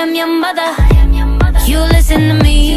am your mother. You listen to me.